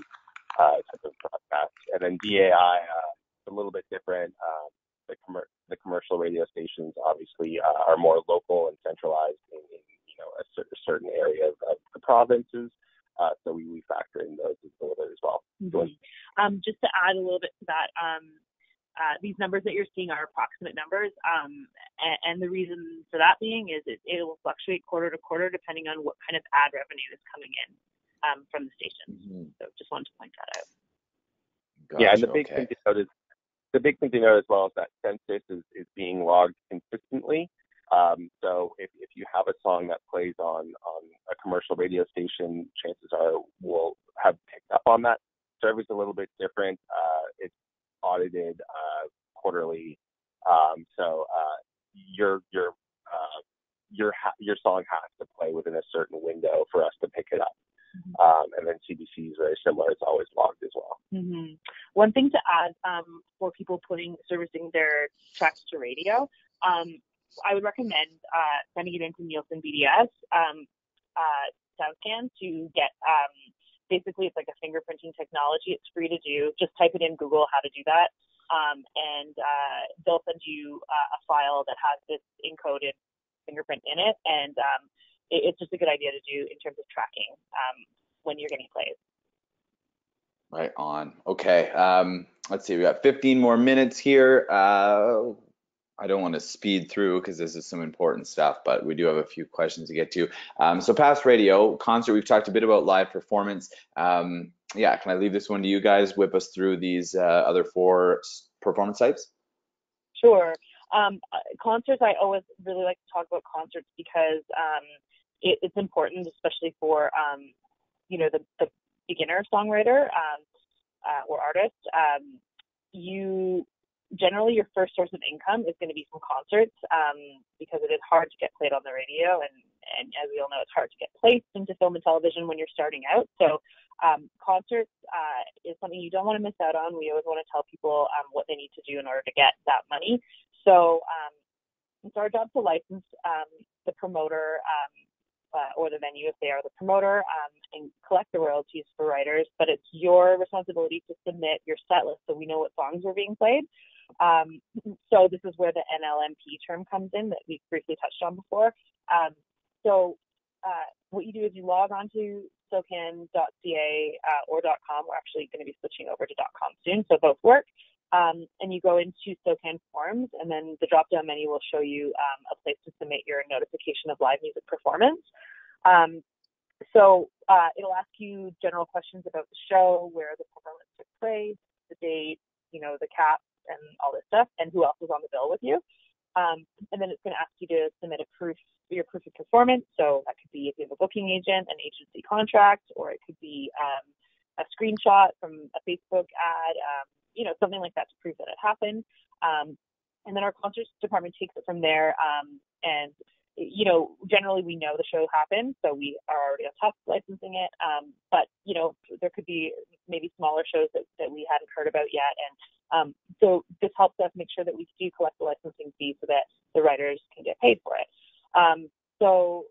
Speaker 3: uh, type of broadcast. And then DAI uh, a little bit different. Um, the, com- the commercial radio stations obviously uh, are more local and centralized in, in you know a, cer- a certain area of, of the provinces. Uh, so we, we factor in those a little bit as well.
Speaker 2: Mm-hmm. Um, just to add a little bit to that, um, uh, these numbers that you're seeing are approximate numbers. Um, and, and the reason for that being is it, it will fluctuate quarter to quarter depending on what kind of ad revenue is coming in um, from the station. Mm-hmm. So just wanted to point that out.
Speaker 3: Gotcha, yeah, and the big okay. thing to note is the big thing to note as well is that census is, is being logged consistently. Um, so if, if you have a song that plays on on a commercial radio station, chances are we'll have picked up on that. Survey a little bit different. Uh, it's audited uh, quarterly, um, so uh, your your uh, your ha- your song has to play within a certain window for us to pick it up. Mm-hmm. Um, and then CBC is very similar; it's always logged as well.
Speaker 2: Mm-hmm. One thing to add um, for people putting servicing their tracks to radio, um, I would recommend uh, sending it into Nielsen BDS um, uh, SoundScan to get. Um, basically, it's like a fingerprinting technology. It's free to do. Just type it in Google how to do that, um, and uh, they'll send you uh, a file that has this encoded fingerprint in it, and um, it, it's just a good idea to do in terms of tracking um, when you're getting plays.
Speaker 1: Right on. Okay. Um, let's see. We got 15 more minutes here. I don't want to speed through because this is some important stuff, but we do have a few questions to get to. Um, so past radio concert, we've talked a bit about live performance. Um, yeah, can I leave this one to you guys? Whip us through these uh, other four performance types.
Speaker 2: Sure. Um, uh, concerts, I always really like to talk about concerts because um, it, it's important, especially for um, you know the, the beginner songwriter um, uh, or artist. You generally your first source of income is going to be from concerts um, because it is hard to get played on the radio and and as we all know it's hard to get placed into film and television when you're starting out so um, concerts uh, is something you don't want to miss out on we always want to tell people um, what they need to do in order to get that money so um, it's our job to license um, the promoter um, uh, or the venue if they are the promoter um, and collect the royalties for writers. But it's your responsibility to submit your set list so we know what songs are being played. Um, [CLEARS THROAT] so this is where the NLMP term comes in that we briefly touched on before. Um, so uh, what you do is you log on to SOCAN.ca uh, or .com. We're actually going to be switching over to .com soon, so both work. Um, and you go into SOCAN Forms, and then the drop-down menu will show you um, a place to submit your notification of live music performance. Um, so uh, it'll ask you general questions about the show, where the performance took place, the date, you know, the cap, and all this stuff, and who else is on the bill with you. Um, and then it's going to ask you to submit a proof, your proof of performance. So that could be if you have a booking agent, an agency contract, or it could be um, a screenshot from a Facebook ad, um, you know, something like that to prove that it happened. Um, and then our concerts department takes it from there. Um, and you know, generally we know the show happened, so we are already on top of licensing it. Um, but you know, there could be maybe smaller shows that, that we hadn't heard about yet, and um, so this helps us make sure that we do collect the licensing fee so that the writers can get paid for it. Um, so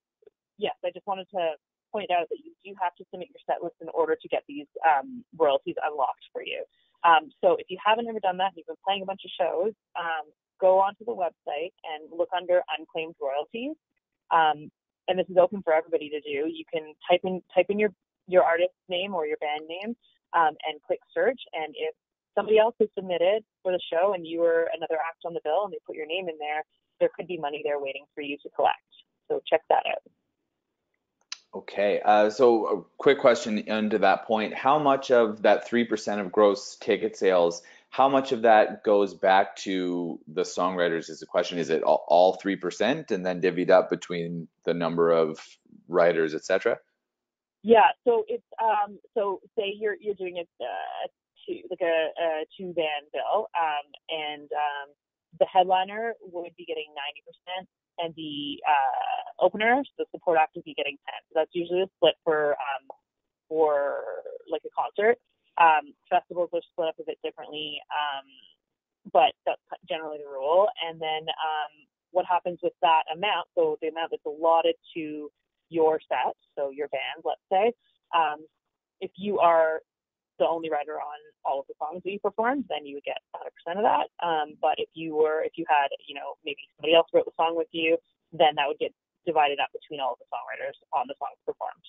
Speaker 2: yes, I just wanted to point out that you do have to submit your set list in order to get these um, royalties unlocked for you. Um, so if you haven't ever done that, and you've been playing a bunch of shows, um, go onto the website and look under unclaimed royalties. Um, and this is open for everybody to do. You can type in type in your your artist name or your band name um, and click search. And if somebody else who submitted for the show and you were another act on the bill and they put your name in there, there could be money there waiting for you to collect. So check that out.
Speaker 1: Okay, uh, so a quick question under that point. How much of that 3% of gross ticket sales, how much of that goes back to the songwriters is the question. Is it all, 3% and then divvied up between the number of writers, etc.?
Speaker 2: Yeah, so it's, um, so say you're, you're doing a, uh, two, like a, a two band bill, um, and um, the headliner would be getting 90% and the uh, opener, the support act, would be getting 10. So that's usually the split for um, for like a concert. Um, festivals are split up a bit differently, um, but that's generally the rule. And then um, what happens with that amount? So the amount that's allotted to your set, so your band, let's say, um, if you are the only writer on all of the songs that you performed, then you would get 100% of that. Um, but if you were, if you had, you know, maybe somebody else wrote the song with you, then that would get divided up between all of the songwriters on the songs performed.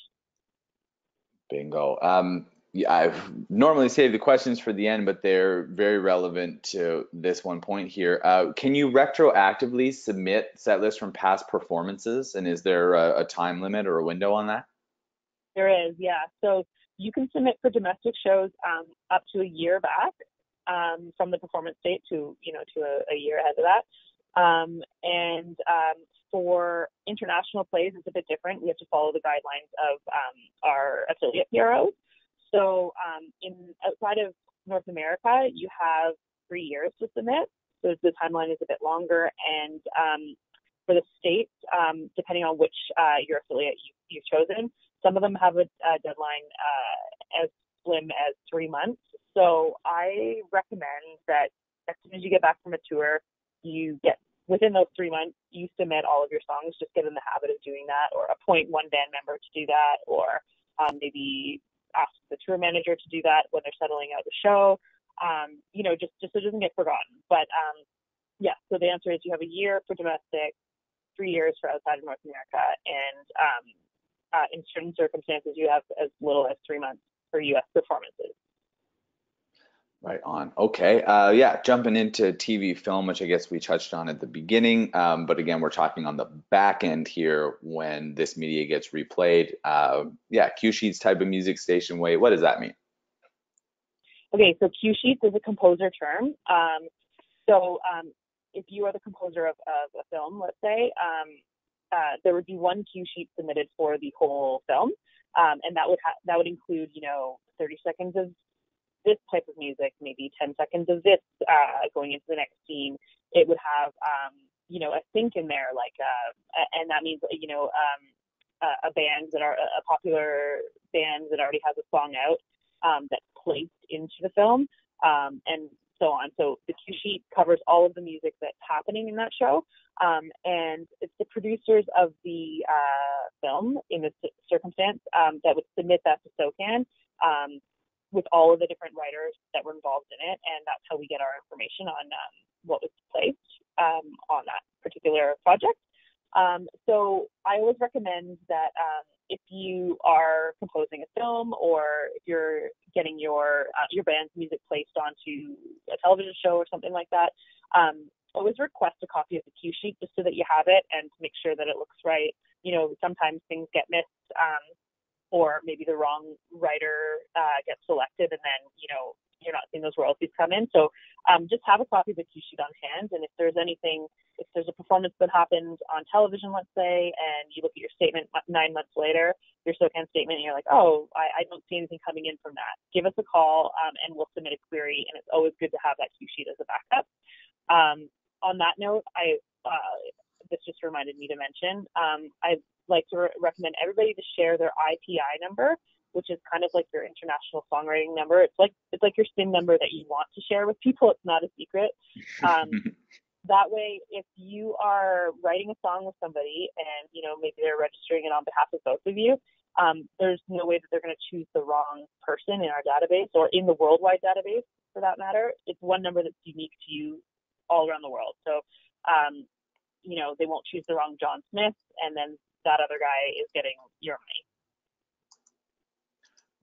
Speaker 1: Bingo. Um, yeah, I normally save the questions for the end, but they're very relevant to this one point here. Uh, can you retroactively submit set lists from past performances, and is there a, a, time limit or a window on that?
Speaker 2: There is, yeah. So you can submit for domestic shows um, up to a year back um, from the performance date to you know to a, a year ahead of that. Um, and um, for international plays, it's a bit different. We have to follow the guidelines of um, our affiliate PROs. So um, in outside of North America, you have three years to submit. So the timeline is a bit longer. And for the states, depending on which uh, your affiliate you, have chosen, some of them have a, a deadline uh, as slim as three months. So I recommend that as soon as you get back from a tour, you get within those three months, you submit all of your songs. Just get in the habit of doing that, or appoint one band member to do that, or um, maybe ask the tour manager to do that when they're settling out the show. Um, you know, just just so it doesn't get forgotten. But um, yeah, so the answer is you have a year for domestic, three years for outside of North America, and um, uh, in certain circumstances you have as little as three months for U.S. performances.
Speaker 1: Right on. Okay. Uh, yeah, jumping into TV film, which I guess we touched on at the beginning, um, but again, we're talking on the back end here when this media gets replayed. Uh, yeah, cue sheets type of music station way. What does that mean?
Speaker 2: Okay, so cue sheets is a composer term. Um, so um, if you are the composer of, of a film, let's say, um, uh, there would be one cue sheet submitted for the whole film, um, and that would ha- that would include, you know, 30 seconds of this type of music, maybe 10 seconds of this uh, going into the next scene, it would have, um, you know, a sync in there, like, uh, and that means, you know, um, a, a band that are a popular band that already has a song out um, that's placed into the film, um, and so on. So the cue sheet covers all of the music that's happening in that show, um, and it's the producers of the uh, film in this circumstance um, that would submit that to SOCAN. Um, with all of the different writers that were involved in it, and that's how we get our information on um, what was placed um, on that particular project. Um, so I always recommend that if you are composing a film or if you're getting your uh, your band's music placed onto a television show or something like that, um, always request a copy of the cue sheet just so that you have it and make sure that it looks right. You know, sometimes things get missed um, or maybe the wrong writer uh, gets selected and then you know you're not seeing those royalties come in. So um, just have a copy of the cue sheet on hand, and if there's anything, if there's a performance that happens on television, let's say, and you look at your statement nine months later, your SOCAN statement, and you're like, oh, I, I don't see anything coming in from that. Give us a call, um, and we'll submit a query. And it's always good to have that cue sheet as a backup. Um, on that note, I uh, this just reminded me to mention. Um, I like to re- recommend everybody to share their IPI number, which is kind of like your international songwriting number. It's like it's like your SIN number that you want to share with people. It's not a secret. Um, [LAUGHS] that way, if you are writing a song with somebody and you know maybe they're registering it on behalf of both of you, um, there's no way that they're going to choose the wrong person in our database or in the worldwide database for that matter. It's one number that's unique to you all around the world. So, um, you know, they won't choose the wrong John Smith, and then that other guy is getting your
Speaker 1: money.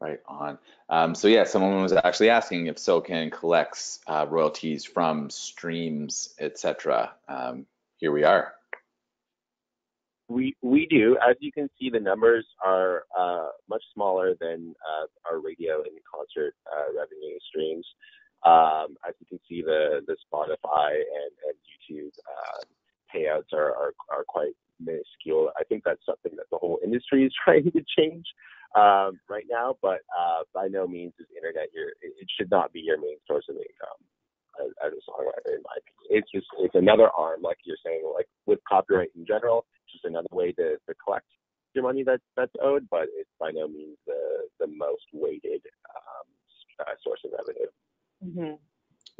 Speaker 1: Right on. Um, so yeah, someone was actually asking if SOCAN collects uh, royalties from streams, etc. Um, here we are.
Speaker 3: We we do. As you can see, the numbers are uh, much smaller than uh, our radio and concert uh, revenue streams. Um, as you can see, the the Spotify and, and YouTube uh, payouts are, are, are quite minuscule. I think that's something that the whole industry is [LAUGHS] trying to change um, right now, but uh, by no means is internet your. It should not be your main source of income as, as a songwriter, in my opinion. It's just it's another arm, like you're saying, like with copyright in general, just another way to, to collect your money that's that's owed, but it's by no means the the most weighted um, uh, source of revenue.
Speaker 2: Mm-hmm.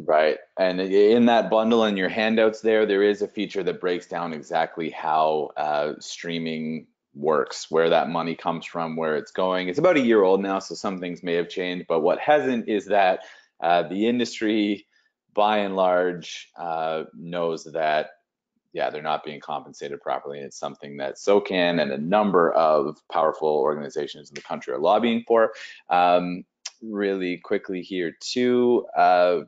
Speaker 1: Right. And in that bundle in your handouts there, there is a feature that breaks down exactly how uh, streaming works, where that money comes from, where it's going. It's about a year old now, so some things may have changed. But what hasn't is that uh, the industry, by and large, uh, knows that, yeah, they're not being compensated properly. And it's something that SOCAN and a number of powerful organizations in the country are lobbying for. Um, really quickly here too. Uh,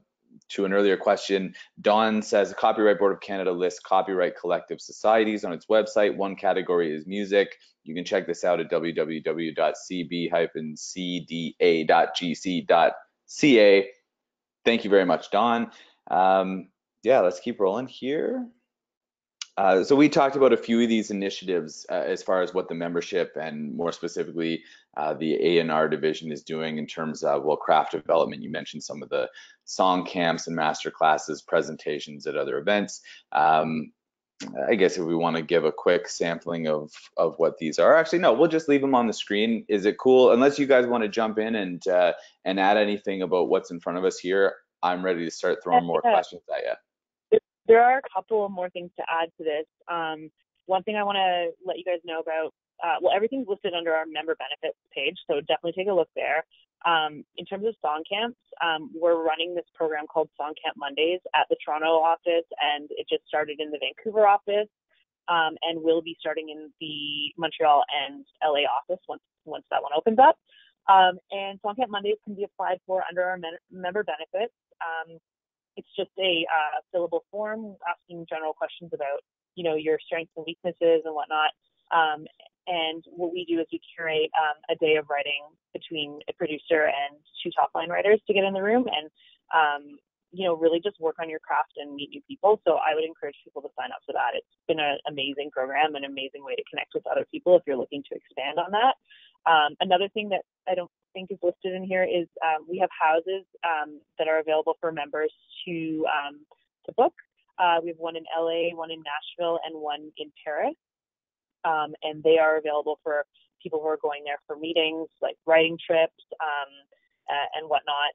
Speaker 1: to an earlier question, Don says the Copyright Board of Canada lists copyright collective societies on its website. One category is music. You can check this out at www.cb-cda.gc.ca. Thank you very much, Don. Um, yeah, let's keep rolling here. Uh, so we talked about a few of these initiatives uh, as far as what the membership and more specifically uh, the A&R division is doing in terms of well craft development. You mentioned some of the song camps and master classes, presentations at other events. Um, I guess if we want to give a quick sampling of of what these are, actually no, we'll just leave them on the screen. Is it cool? Unless you guys want to jump in and uh, and add anything about what's in front of us here, I'm ready to start throwing more questions at you
Speaker 2: there are a couple more things to add to this. Um, one thing I want to let you guys know about, uh, well, everything's listed under our member benefits page, so definitely take a look there. Um, in terms of song camps, um, we're running this program called Song Camp Mondays at the Toronto office, and it just started in the Vancouver office, um, and will be starting in the Montreal and LA office once once that one opens up. Um, and Song Camp Mondays can be applied for under our member benefits. It's just a uh, fillable form asking general questions about, you know, your strengths and weaknesses and whatnot. Um, and what we do is we curate um, a day of writing between a producer and two top line writers to get in the room and, um, you know, really just work on your craft and meet new people. So I would encourage people to sign up for that. It's been an amazing program, an amazing way to connect with other people if you're looking to expand on that. Um, another thing that I don't think is listed in here is um, we have houses um, that are available for members to um, to book. Uh, we have one in LA, one in Nashville, and one in Paris, um, and they are available for people who are going there for meetings, like writing trips uh, and whatnot.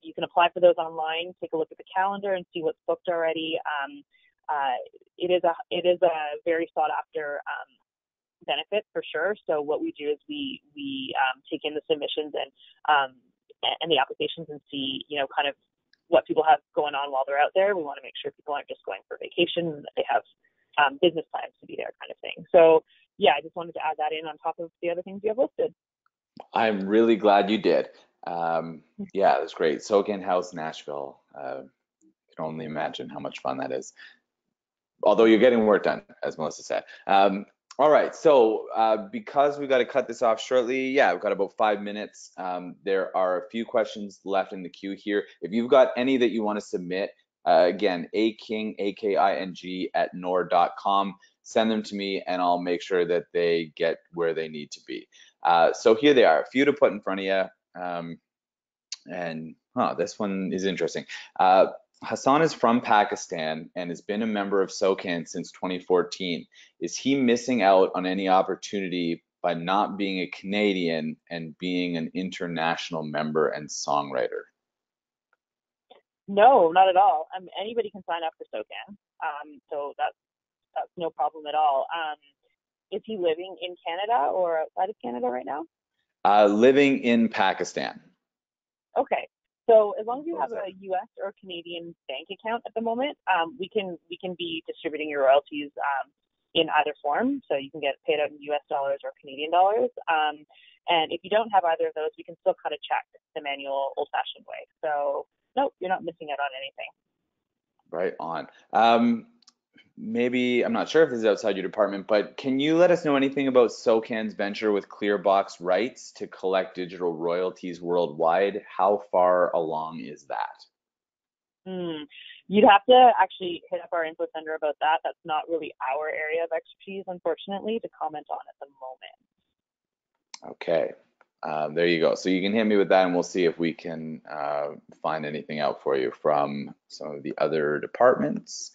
Speaker 2: You can apply for those online. Take a look at the calendar and see what's booked already. Uh, it is a it is a very sought after benefit for sure. So what we do is we we um, take in the submissions and um, and the applications and see you know kind of what people have going on while they're out there. We want to make sure people aren't just going for vacation; that they have um, business plans to be there, kind of thing. So yeah, I just wanted to add that in on top of the other things you have listed.
Speaker 1: I'm really glad you did. Um, yeah, that's great. SOCAN House Nashville. Uh, can only imagine how much fun that is. Although you're getting work done, as Melissa said. Um, all right, so uh, because we got to cut this off shortly, yeah, we've got about five minutes. Um, there are a few questions left in the queue here. If you've got any that you want to submit, uh, again, aking, A-K-I-N-G at nor.com, send them to me and I'll make sure that they get where they need to be. Uh, so here they are, a few to put in front of you. Um, and huh, this one is interesting. Hassan is from Pakistan and has been a member of SOCAN since 2014. Is he missing out on any opportunity by not being a Canadian and being an international member and songwriter?
Speaker 2: No, not at all. Um, anybody can sign up for SOCAN, um, so that's that's no problem at all. Um, is he living in Canada or outside of Canada right now?
Speaker 1: Uh, living in Pakistan.
Speaker 2: Okay, so as long as you have a U.S. or Canadian bank account at the moment, um, we can we can be distributing your royalties um, in either form. So you can get paid out in U.S. dollars or Canadian dollars. Um, and if you don't have either of those, we can still cut a check the manual, old-fashioned way. So no, you're not missing out on anything.
Speaker 1: Right on. Maybe I'm not sure if this is outside your department, but can you let us know anything about SOCAN's venture with Clearbox Rights to collect digital royalties worldwide? How far along is that?
Speaker 2: Mm, you'd have to actually hit up our info center about that. That's not really our area of expertise, unfortunately, to comment on at the moment.
Speaker 1: Okay. Um, there you go. So you can hit me with that and we'll see if we can uh, find anything out for you from some of the other departments.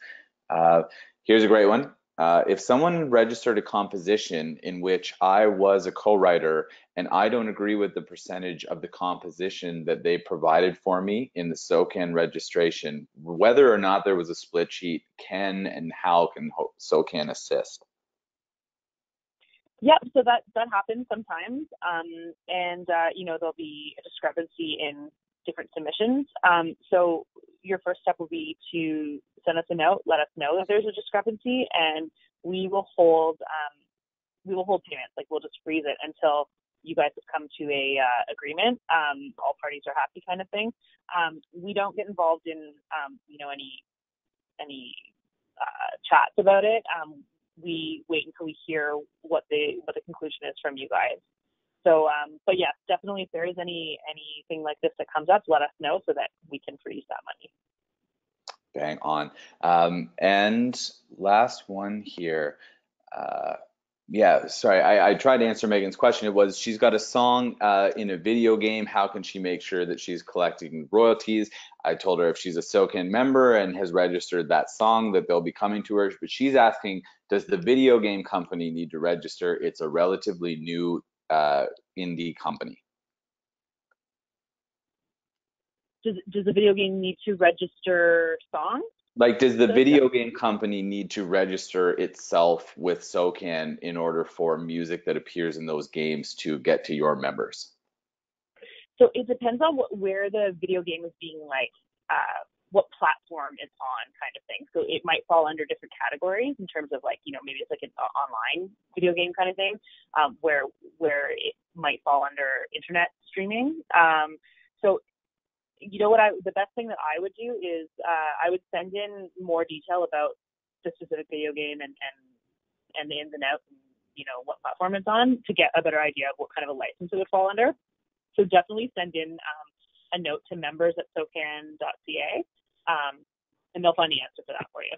Speaker 1: Uh, Here's a great one. Uh, if someone registered a composition in which I was a co-writer and I don't agree with the percentage of the composition that they provided for me in the SOCAN registration, whether or not there was a split sheet, can and how can SOCAN assist?
Speaker 2: Yep, so that that happens sometimes, um, and uh, you know there'll be a discrepancy in different submissions. Um, so your first step will be to send us a note, let us know if there's a discrepancy, and we will hold um, we will hold payments. Like we'll just freeze it until you guys have come to a uh, agreement. Um, all parties are happy, kind of thing. Um, we don't get involved in um, you know any any uh, chats about it. Um, we wait until we hear what the what the conclusion is from you guys. So, um, but yes, definitely, if there is any anything like this that comes up, let us know so that we can freeze that money.
Speaker 1: Bang on. Um, and last one here. Uh, yeah, sorry, I, I, tried to answer Megan's question. It was she's got a song uh, in a video game. How can she make sure that she's collecting royalties? I told her if she's a SOCAN member and has registered that song, that they'll be coming to her. But she's asking, does the video game company need to register? It's a relatively new uh, the company.
Speaker 2: Does, does the video game need to register songs?
Speaker 1: Like, does the video game company need to register itself with SOCAN in order for music that appears in those games to get to your members?
Speaker 2: So it depends on what, where the video game is being like, uh, what platform it's on, kind of thing. So it might fall under different categories in terms of like, you know, maybe it's like an online video game kind of thing, um, where where it might fall under internet streaming. Um, so you know what I the best thing that I would do is uh, I would send in more detail about the specific video game and and and the ins and outs and you know what platform it's on to get a better idea of what kind of a license it would fall under. So definitely send in um, a note to members at socan.ca um, and they'll find the answer for that for you.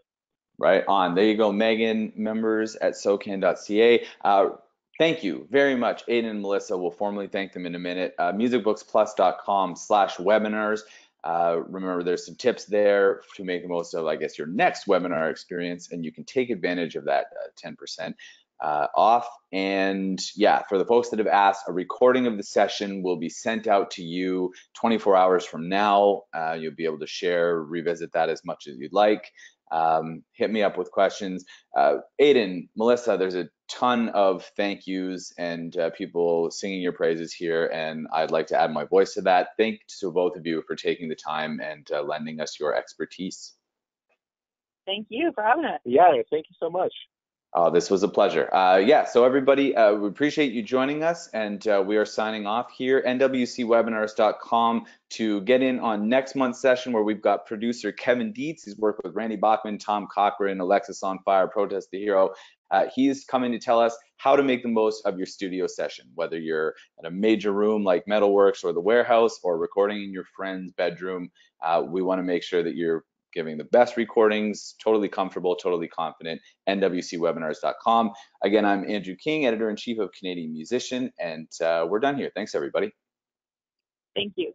Speaker 1: Right on. There you go, Megan, members at socan.ca. Uh, Thank you very much, Aidan and Melissa. We'll formally thank them in a minute. Uh, musicbooksplus.com slash webinars. Uh, remember, there's some tips there to make the most of, I guess, your next webinar experience, and you can take advantage of that uh, 10% uh, off. And yeah, for the folks that have asked, a recording of the session will be sent out to you 24 hours from now. Uh, you'll be able to share, revisit that as much as you'd like. Um, hit me up with questions. Uh, Aidan, Melissa, there's a ton of thank yous and uh, people singing your praises here, and I'd like to add my voice to that. Thanks to both of you for taking the time and uh, lending us your expertise.
Speaker 2: Thank you for having us.
Speaker 3: Yeah, thank you so much.
Speaker 1: Oh, this was a pleasure. Uh, yeah, so everybody, uh, we appreciate you joining us, and uh, we are signing off here, nwcwebinars.com, to get in on next month's session where we've got producer Kevin Dietz. He's worked with Randy Bachman, Tom Cochrane, Alexis on Fire, Protest the Hero. Uh, he's coming to tell us how to make the most of your studio session, whether you're at a major room like Metalworks or the warehouse or recording in your friend's bedroom. Uh, we want to make sure that you're giving the best recordings, totally comfortable, totally confident, nwcwebinars.com. Again, I'm Andrew King, editor in chief of Canadian Musician, and uh, we're done here. Thanks, everybody.
Speaker 2: Thank you.